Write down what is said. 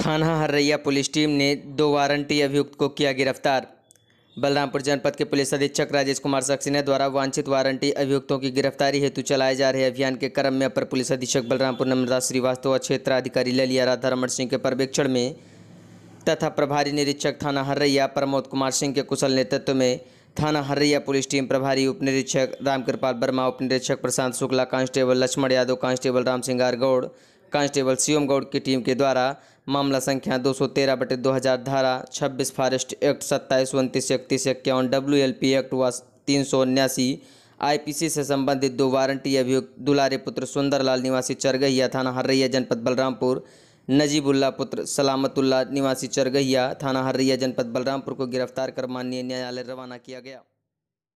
थाना Harraiya police team ने दो वारंटी अभियुक्त को किया गिरफ़्तार। बलरामपुर जनपद के पुलिस अधीक्षक राजेश कुमार सक्सेना द्वारा वांछित वारंटी अभियुक्तों की गिरफ्तारी हेतु चलाए जा रहे अभियान के क्रम में अपर पुलिस अधीक्षक बलरामपुर नम्रता श्रीवास्तव और क्षेत्राधिकारी ललिया राधा रमन सिंह के पर्यवेक्षण में तथा प्रभारी निरीक्षक थाना हर्रैया प्रमोद कुमार सिंह के कुशल नेतृत्व में थाना हर्रैया पुलिस टीम प्रभारी उप निरीक्षक रामकृपाल वर्मा, उप निरीक्षक Prashant Shukla, constable Laxman Yadav, constable Ram Singar Gaur constable Shivam Gaur की टीम के द्वारा मामला संख्या दो सौ तेरह बटे दो हज़ार धारा छब्बीस फॉरेस्ट एक्ट सत्ताईस उनतीस इकतीस इक्यावन डब्ल्यू एल पी एक्ट व तीन सौ उन्यासी आईपीसी से संबंधित दो वारंटी अभियुक्त दुलारे पुत्र सुंदरलाल निवासी चरगहिया थाना हर्रैया जनपद बलरामपुर, नजीबुल्ला पुत्र सलामतुल्ला निवासी चरगहिया थाना हर्रैया जनपद बलरामपुर को गिरफ़्तार कर माननीय न्यायालय रवाना किया गया।